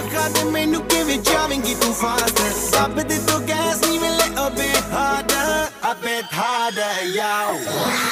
ਮੁੰਡਿਆਂ ਦੇ ਦਿਲਾਂ ਦੀ ਤੋ ਕਾਤਿਲ ਬਖਾ ਦੇ ਮੈਨੂੰ ਕਿਵੇਂ ਜਾਵੇਂਗੀ ਤੂੰ ਫਾਸਟ ਰੱਬ ਦੇ ਤੋਂ ਗੈਸ ਨਹੀਂ ਮਿਲੇ ਅਬੇ harder a bit harder